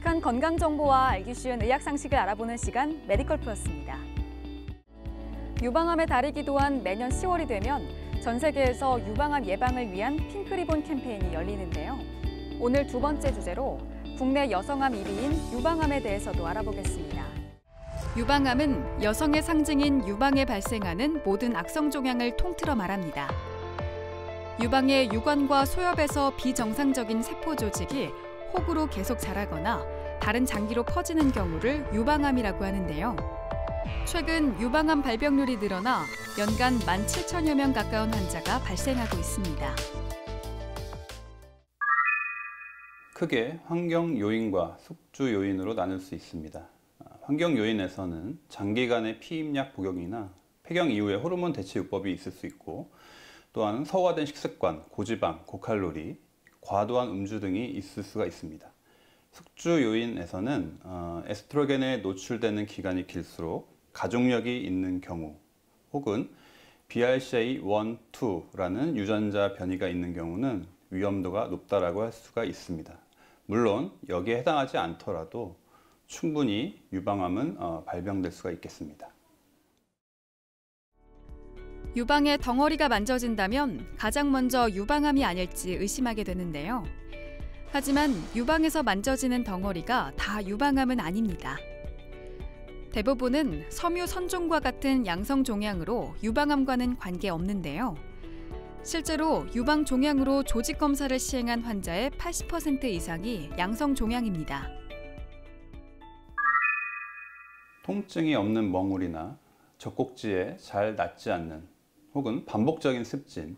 유익한 건강 정보와 알기 쉬운 의학 상식을 알아보는 시간 메디컬 플러스입니다. 유방암의 달이기도 한 매년 10월이 되면 전 세계에서 유방암 예방을 위한 핑크리본 캠페인이 열리는데요. 오늘 두 번째 주제로 국내 여성암 1위인 유방암에 대해서도 알아보겠습니다. 유방암은 여성의 상징인 유방에 발생하는 모든 악성 종양을 통틀어 말합니다. 유방의 유관과 소엽에서 비정상적인 세포 조직이 혹으로 계속 자라거나 다른 장기로 퍼지는 경우를 유방암이라고 하는데요. 최근 유방암 발병률이 늘어나 연간 17,000여 명 가까운 환자가 발생하고 있습니다. 크게 환경 요인과 숙주 요인으로 나눌 수 있습니다. 환경 요인에서는 장기간의 피임약 복용이나 폐경 이후에 호르몬 대체 요법이 있을 수 있고 또한 서구화된 식습관, 고지방, 고칼로리, 과도한 음주 등이 있을 수가 있습니다. 숙주 요인에서는 어, 에스트로겐에 노출되는 기간이 길수록 가족력이 있는 경우 혹은 BRCA1, 2라는 유전자 변이가 있는 경우는 위험도가 높다라고 할 수가 있습니다. 물론 여기에 해당하지 않더라도 충분히 유방암은 어, 발병될 수가 있겠습니다. 유방의 덩어리가 만져진다면 가장 먼저 유방암이 아닐지 의심하게 되는데요. 하지만 유방에서 만져지는 덩어리가 다 유방암은 아닙니다. 대부분은 섬유 선종과 같은 양성 종양으로 유방암과는 관계없는데요. 실제로 유방 종양으로 조직 검사를 시행한 환자의 80% 이상이 양성 종양입니다. 통증이 없는 멍울이나 젖꼭지에 잘 낫지 않는 혹은 반복적인 습진,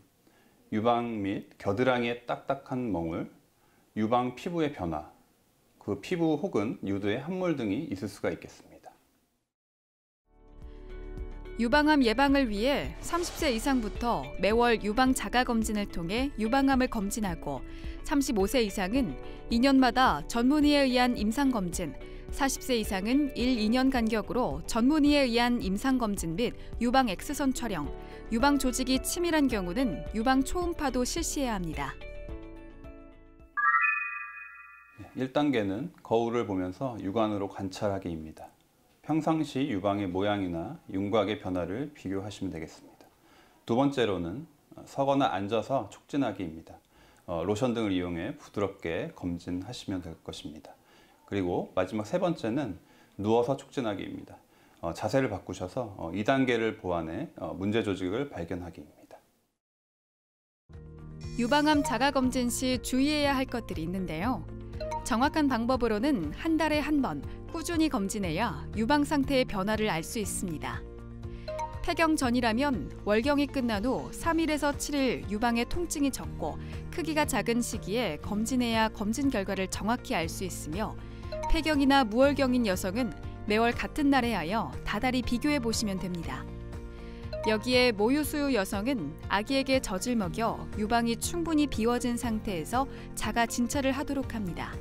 유방 및 겨드랑이의 딱딱한 멍울, 유방 피부의 변화, 그 피부 혹은 유두의 함몰 등이 있을 수가 있겠습니다. 유방암 예방을 위해 30세 이상부터 매월 유방 자가 검진을 통해 유방암을 검진하고 35세 이상은 2년마다 전문의에 의한 임상 검진, 40세 이상은 1, 2년 간격으로 전문의에 의한 임상 검진 및 유방 엑스선 촬영, 유방 조직이 치밀한 경우는 유방 초음파도 실시해야 합니다. 1단계는 거울을 보면서 육안으로 관찰하기입니다. 평상시 유방의 모양이나 윤곽의 변화를 비교하시면 되겠습니다. 두 번째로는 서거나 앉아서 촉진하기입니다. 어, 로션 등을 이용해 부드럽게 검진하시면 될 것입니다. 그리고 마지막 세 번째는 누워서 촉진하기입니다. 어, 자세를 바꾸셔서 어, 2단계를 보완해 어, 문제 조직을 발견하기입니다. 유방암 자가검진 시 주의해야 할 것들이 있는데요. 정확한 방법으로는 한 달에 한 번 꾸준히 검진해야 유방 상태의 변화를 알 수 있습니다. 폐경 전이라면 월경이 끝난 후 3일에서 7일 유방의 통증이 적고 크기가 작은 시기에 검진해야 검진 결과를 정확히 알 수 있으며 폐경이나 무월경인 여성은 매월 같은 날에 하여 다달이 비교해 보시면 됩니다. 여기에 모유수유 여성은 아기에게 젖을 먹여 유방이 충분히 비워진 상태에서 자가 진찰을 하도록 합니다.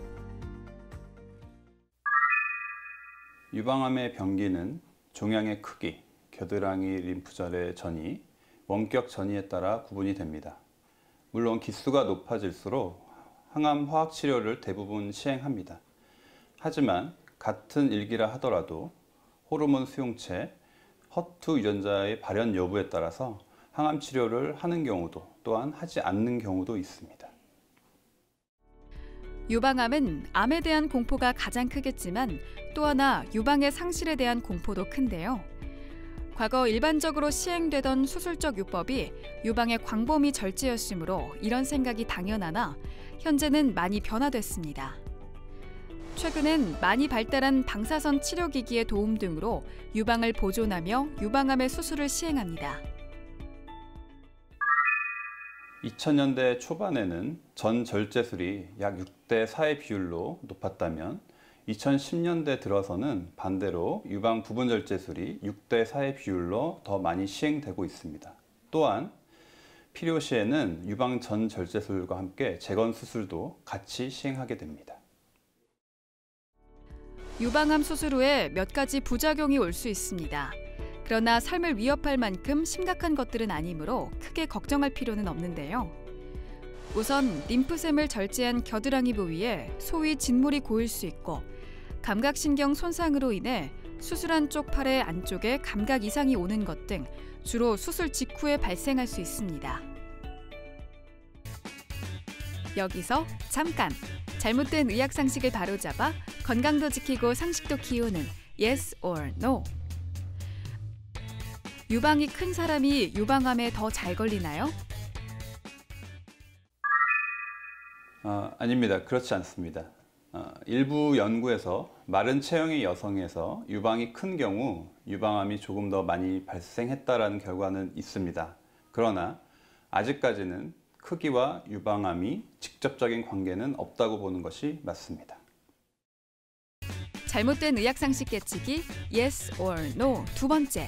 유방암의 병기는 종양의 크기, 겨드랑이 림프절의 전이, 원격 전이에 따라 구분이 됩니다. 물론 기수가 높아질수록 항암 화학 치료를 대부분 시행합니다. 하지만 같은 일기라 하더라도 호르몬 수용체, 허투 유전자의 발현 여부에 따라서 항암 치료를 하는 경우도 또한 하지 않는 경우도 있습니다. 유방암은 암에 대한 공포가 가장 크겠지만 또 하나 유방의 상실에 대한 공포도 큰데요. 과거 일반적으로 시행되던 수술적 요법이 유방의 광범위 절제였으므로 이런 생각이 당연하나 현재는 많이 변화됐습니다. 최근엔 많이 발달한 방사선 치료기기의 도움 등으로 유방을 보존하며 유방암의 수술을 시행합니다. 2000년대 초반에는 전 절제술이 약 6대 4의 비율로 높았다면 2010년대 들어서는 반대로 유방 부분 절제술이 6대 4의 비율로 더 많이 시행되고 있습니다. 또한 필요 시에는 유방 전 절제술과 함께 재건 수술도 같이 시행하게 됩니다. 유방암 수술 후에 몇 가지 부작용이 올 수 있습니다. 그러나 삶을 위협할 만큼 심각한 것들은 아니므로 크게 걱정할 필요는 없는데요. 우선 림프샘을 절제한 겨드랑이 부위에 소위 진물이 고일 수 있고 감각신경 손상으로 인해 수술한 쪽 팔의 안쪽에 감각 이상이 오는 것 등 주로 수술 직후에 발생할 수 있습니다. 여기서 잠깐 잘못된 의학 상식을 바로잡아 건강도 지키고 상식도 키우는 yes or no. 유방이 큰 사람이 유방암에 더 잘 걸리나요? 아, 아닙니다. 그렇지 않습니다. 아, 일부 연구에서 마른 체형의 여성에서 유방이 큰 경우 유방암이 조금 더 많이 발생했다라는 결과는 있습니다. 그러나 아직까지는 크기와 유방암이 직접적인 관계는 없다고 보는 것이 맞습니다. 잘못된 의학 상식 깨치기 yes or no 두 번째.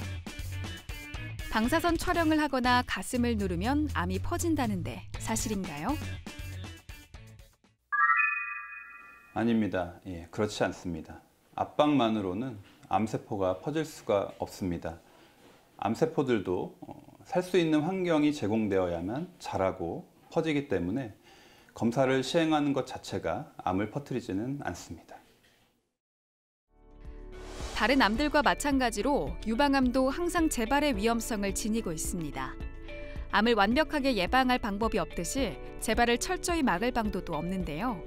방사선 촬영을 하거나 가슴을 누르면 암이 퍼진다는데 사실인가요? 아닙니다. 예, 그렇지 않습니다. 압박만으로는 암세포가 퍼질 수가 없습니다. 암세포들도 살 수 있는 환경이 제공되어야만 자라고 퍼지기 때문에 검사를 시행하는 것 자체가 암을 퍼뜨리지는 않습니다. 다른 암들과 마찬가지로 유방암도 항상 재발의 위험성을 지니고 있습니다. 암을 완벽하게 예방할 방법이 없듯이 재발을 철저히 막을 방도도 없는데요.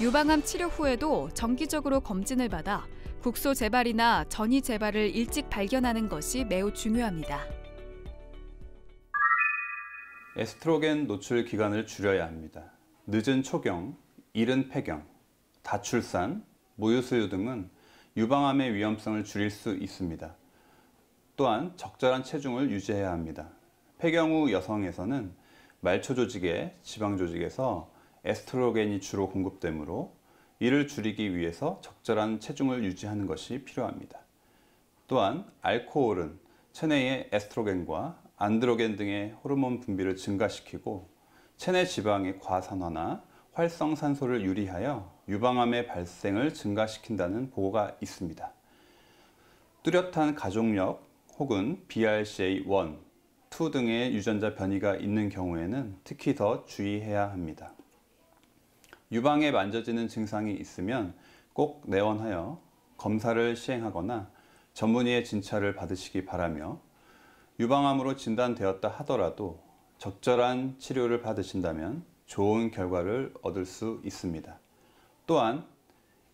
유방암 치료 후에도 정기적으로 검진을 받아 국소 재발이나 전이 재발을 일찍 발견하는 것이 매우 중요합니다. 에스트로겐 노출 기간을 줄여야 합니다. 늦은 초경, 이른 폐경, 다출산, 모유수유 등은 유방암의 위험성을 줄일 수 있습니다. 또한 적절한 체중을 유지해야 합니다. 폐경 후 여성에서는 말초 조직의 지방 조직에서 에스트로겐이 주로 공급되므로 이를 줄이기 위해서 적절한 체중을 유지하는 것이 필요합니다. 또한 알코올은 체내의 에스트로겐과 안드로겐 등의 호르몬 분비를 증가시키고 체내 지방의 과산화나 활성산소를 유리하여 유방암의 발생을 증가시킨다는 보고가 있습니다. 뚜렷한 가족력 혹은 BRCA1, 2 등의 유전자 변이가 있는 경우에는 특히 더 주의해야 합니다. 유방에 만져지는 증상이 있으면 꼭 내원하여 검사를 시행하거나 전문의의 진찰을 받으시기 바라며 유방암으로 진단되었다 하더라도 적절한 치료를 받으신다면 좋은 결과를 얻을 수 있습니다. 또한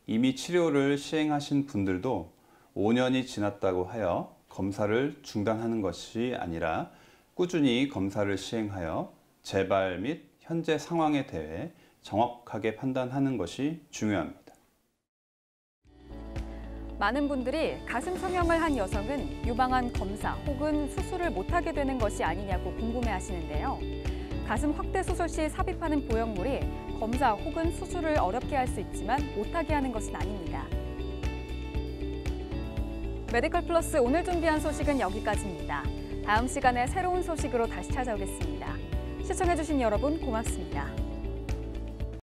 이미 치료를 시행하신 분들도 5년이 지났다고 하여 검사를 중단하는 것이 아니라 꾸준히 검사를 시행하여 재발 및 현재 상황에 대해 정확하게 판단하는 것이 중요합니다. 많은 분들이 가슴 성형을 한 여성은 유방암 검사 혹은 수술을 못하게 되는 것이 아니냐고 궁금해하시는데요. 가슴 확대 수술 시 삽입하는 보형물이 검사 혹은 수술을 어렵게 할 수 있지만 못하게 하는 것은 아닙니다. 메디컬 플러스 오늘 준비한 소식은 여기까지입니다. 다음 시간에 새로운 소식으로 다시 찾아오겠습니다. 시청해주신 여러분 고맙습니다.